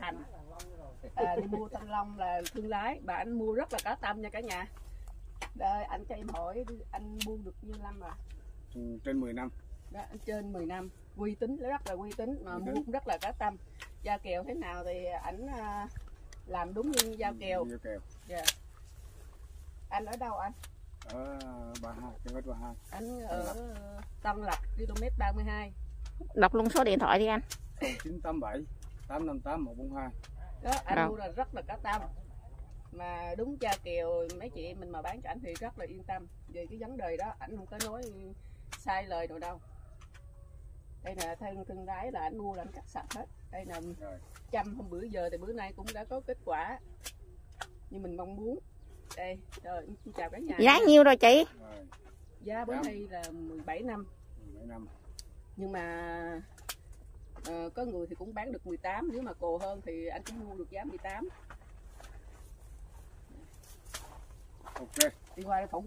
Thành. À, đi mua thanh long là thương lái. Bà anh mua rất là cá tâm nha cả nhà. Đây anh cho em hỏi anh buôn được nhiêu năm rồi? Ừ, trên 10 năm. Đó, anh trên 10 năm. Uy tín rất là uy tín mà tín. buôn rất là cá tâm. Giao kèo thế nào thì ảnh à, làm đúng như giao kèo giao kèo Dạ. anh ở đâu anh? Ở bà hai đất bà hai anh ở Tân Lập km 32 đọc luôn số điện thoại đi anh. 0987 858 142 đó anh Đâu? mua là rất là cá tâm. Mà đúng cha kèo mấy chị mình mà bán cho anh thì rất là yên tâm. Về cái vấn đề đó anh không có nói sai lời nào đâu. Đây là thân thương lái là anh mua là anh cắt sạch hết. Đây là rồi. chăm hôm bữa giờ thì bữa nay cũng đã có kết quả. Như mình mong muốn. Đây rồi xin chào cả nhà giá nhiêu rồi chị? Rồi. Giá bữa nay là 17 năm. 17 năm. Nhưng mà ờ, có người thì cũng bán được 18 nếu mà cồ hơn thì anh cũng mua được giá 18 ok. Đi qua đây phỏng